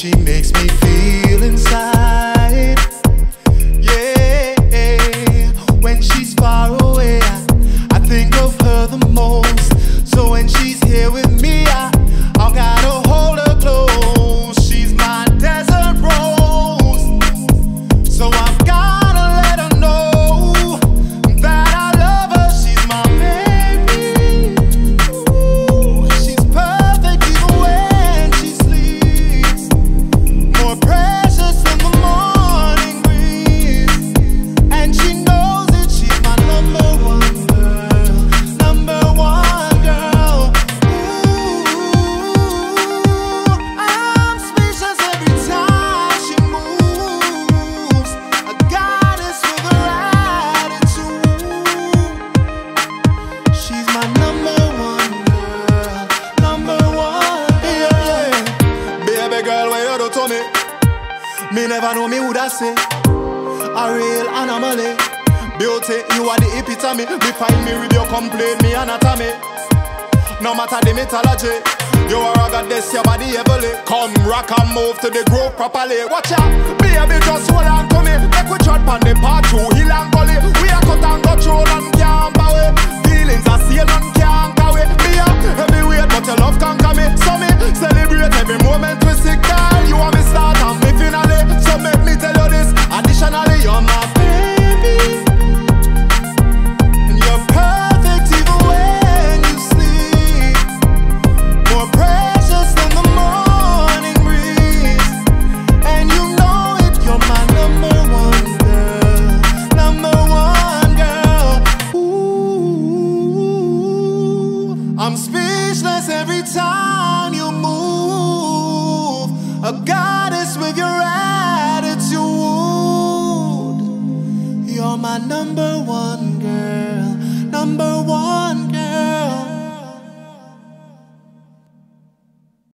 she makes me feel inside. Me never know me would I say. A real anomaly. Beauty, you are the epitome. Me find me with your complaint, me anatomy. No matter the mythology You are a goddess, your body heavily. Come rock and move to the groove properly. Watch out, baby, just hold on to me. Make we trot on I'm speechless every time you move. A goddess with your attitude. You're my number one girl.